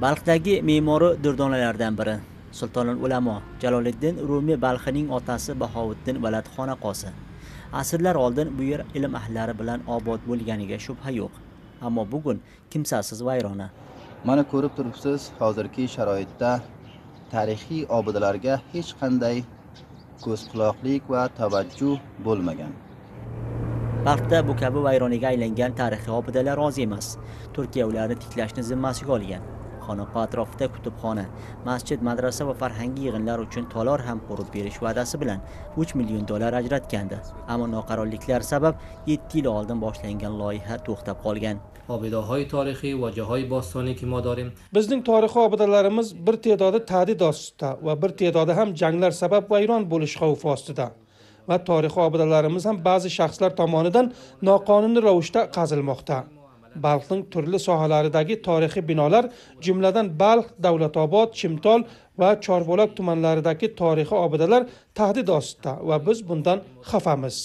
balxdagi me'mori durdonalardan biri. Sultonul ulamo jaloliddin rumiy balxining otasi bahovuddin valad xonaqosi asrlar oldin bu yer ilm ahllari bilan obod bo'lganiga shubha yo'q. Ammo bugun kimsasiz vayrona. Mana ko'rib turibsiz hozirgi sharoitda tarixiy obidalarga hech qanday ko'zquloqlik va tavajjuh bo'lmagan. Balxda bu kabi vayronaga aylangan tarixiy obidalar oz emas. Turkiya ularni tiklashni zimmasiga olgan mehmonxona atrofida kutubxona masjid madrasa va farhangiy yig'inlar uchun tolar ham qurib berish va'dasi bilan 3 million dollar ajratgandi ammo noqarorliklar sabab 7 yil oldin boshlangan loyiha to'xtab qolgan. Obidohoy tarixiy va jahoy bostoni ki dorim bizning tarixiy obidalarimiz bir tedodi ta'did ostida va bir tedodi ham janglar sabab vayron bo'lish xavfi ostida. Va tarixiy obidalarimiz ham ba'zi shaxslar tomonidan noqonuniy ravishda qazilmoqda. balxning turli sohalaridagi tarixiy binolar jumladan balx davlatobod chimtol va chorbo'lak tumanlaridagi tarixiy obidalar tahdid ostida va biz bundan xafamiz.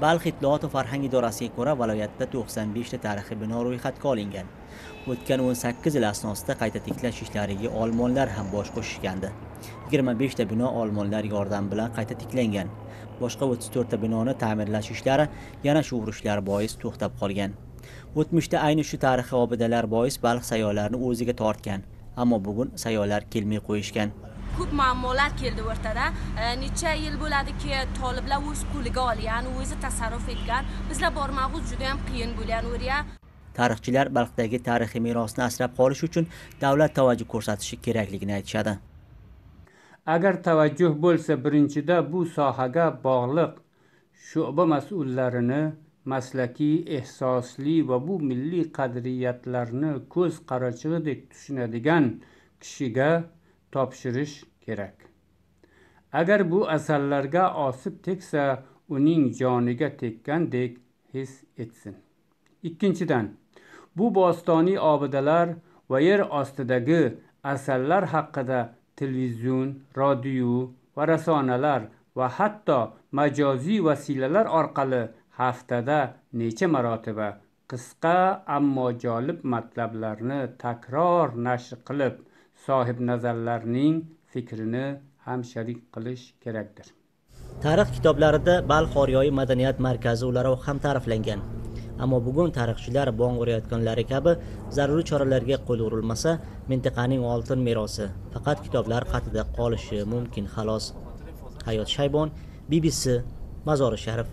Balx itloot va farhang idorasiga ko'ra viloyatda 95 ta tarixiy bino ro'yxatga olingan. O'tgan 18 yil asnosida qayta tiklash ishlariga olmonlar ham bosh qo'shishgandi. 25 ta bino olmonlar yordami bilan qayta tiklangan. Boshqa 34 ta binoni ta'mirlash ishlari yana shu urushlar bois to'xtab qolgan. O'tmishda ayni shu tarixiy obidalar bois balx sayyohlarni o'ziga tortgan. Ammo bugun sayyohlar kelmay qo'yishgan. Ko'p muammolar keldi o'rtada. E, necha yil bo'ladiki toliblar o'z qo'liga olgan o'zi tasarruf etgan. Bizlar bormag'uz juda yam qiyin bo'lgan o'rya. Tarixchilar balxdagi tarixiy merosni asrab qolish uchun davlat tavajjuh ko'rsatishi kerakligini aytishadi. Agar tavajjuh bo'lsa birinchida bu sohaga bog'liq shu'ba mas'ullarini maslakiy ehsosli va bu milliy qadriyatlarni ko'z qarachig'idek tushunadigan kishiga topshirish kerak. Agar bu asarlarga osib tegsa uning joniga tekkandek his etsin. Ikkinchidan bu bostoniy obidalar va yer ostidagi asarlar haqida televizion radio va rasonalar va hatto majoziy vasilalar orqali haftada necha marotaba qisqa ammo jolib matlablarni takror nashr qilib sohibnazarlarning fikrini ham sharik qilish kerakdir. Tarix kitoblarida balx oryoyi madaniyat markazi o'laroq ham ta'riflangan. Ammo bugun tarixchilar bong urayotganlari kabi zaruriy choralarga qo'l urilmasa mintaqaning oltin merosi faqat kitoblar qatida qolishi mumkin xolos. Hayot shaybon bbc mazori sharif.